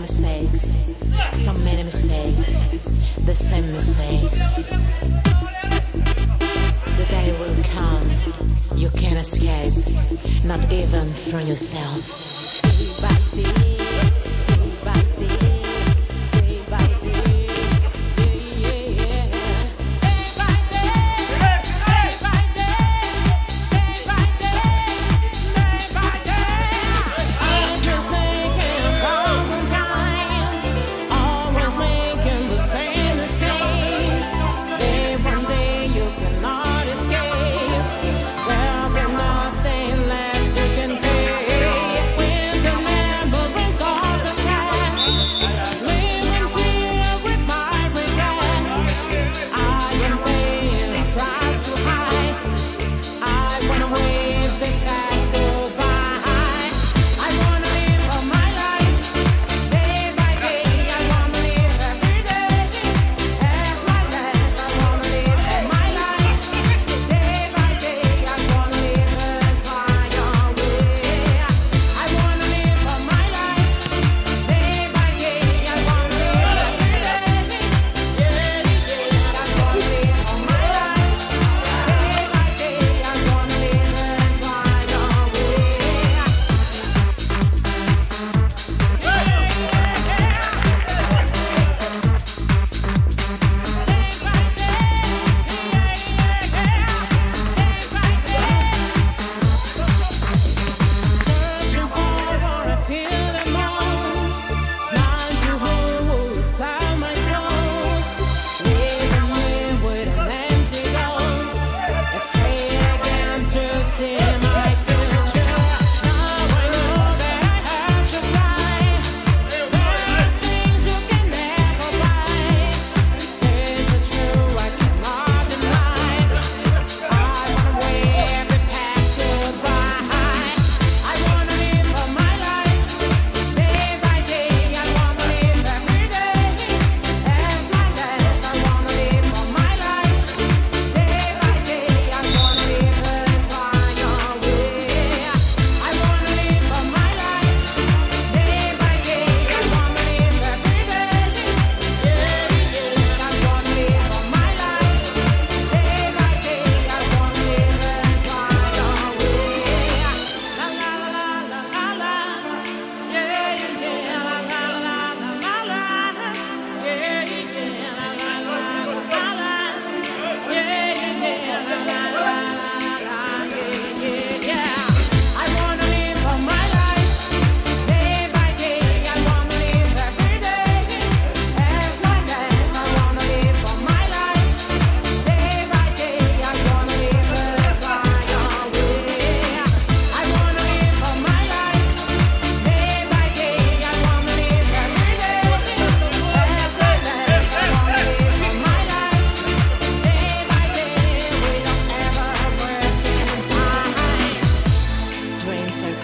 mistakes. so many mistakes. The same mistakes. The day will come. You can't escape. Not even from yourself. Everybody.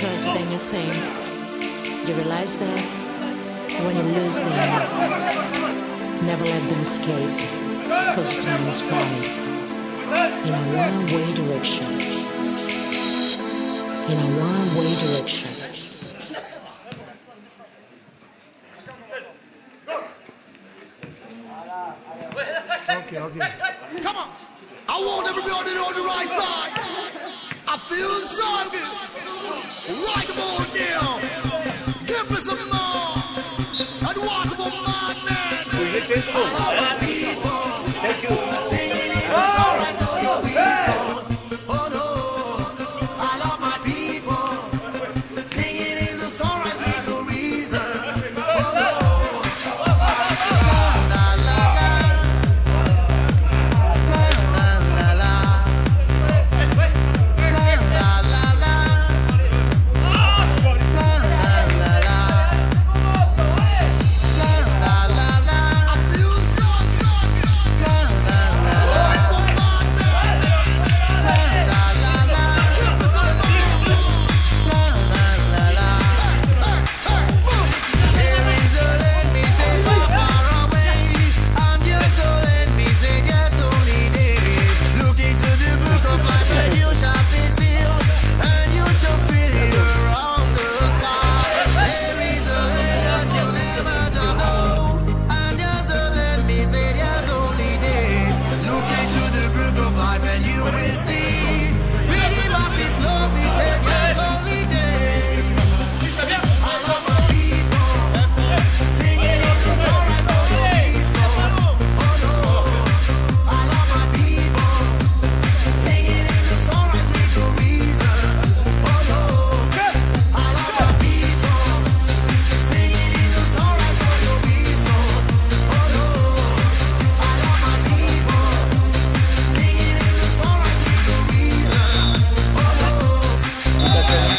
obsessed you think, you realize that when you lose them, never let them escape, because time is flying in a one-way direction. In a one-way direction. Okay, okay. Come on. I won't ever be on the right side. I feel sorry. Right on now!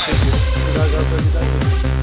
Obrigado pela